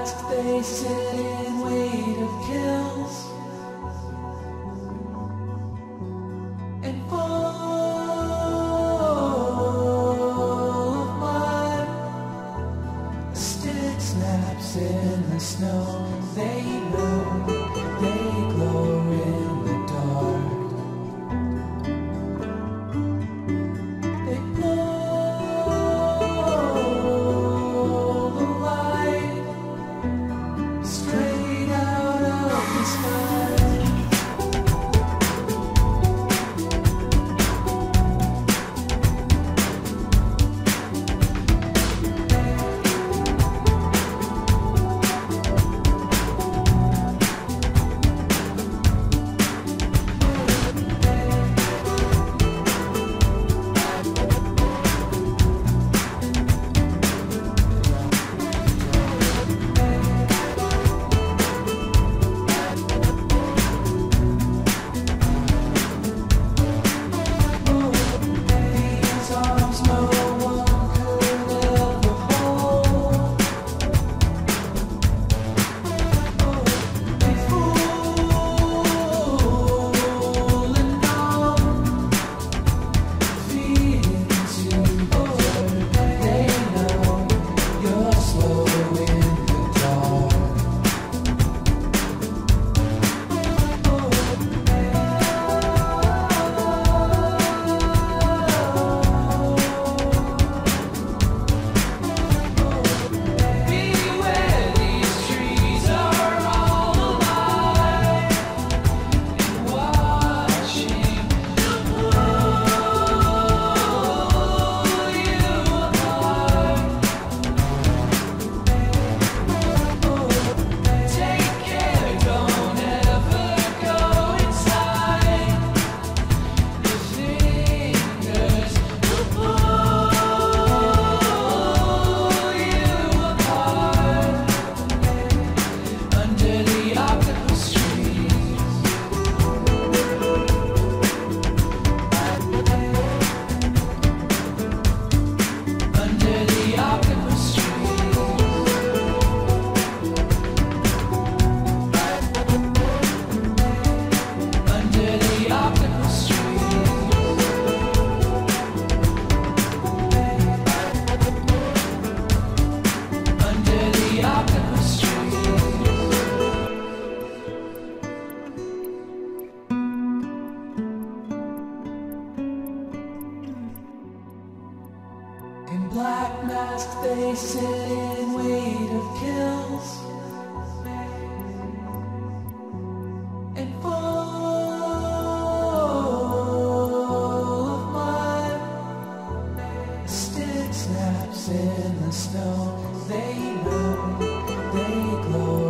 they sit in wait of kills and fall of mine. Stick snaps in the snow. They black mask they sit in wait of kills. And fall of stick snaps in the snow they know they glow.